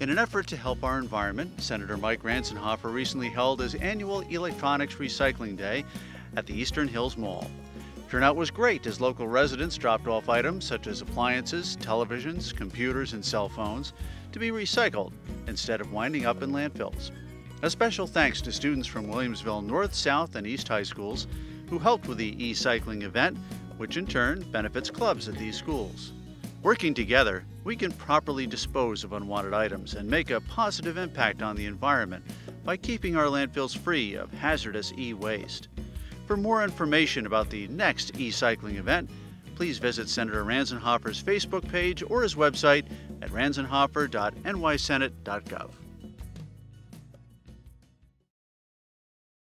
In an effort to help our environment, Senator Mike Ranzenhofer recently held his annual Electronics Recycling Day at the Eastern Hills Mall. Turnout was great as local residents dropped off items such as appliances, televisions, computers, and cell phones to be recycled instead of winding up in landfills. A special thanks to students from Williamsville North, South, and East High Schools who helped with the e-cycling event, which in turn benefits clubs at these schools. Working together, we can properly dispose of unwanted items and make a positive impact on the environment by keeping our landfills free of hazardous e-waste. For more information about the next e-cycling event, please visit Senator Ranzenhofer's Facebook page or his website at ranzenhofer.nysenate.gov.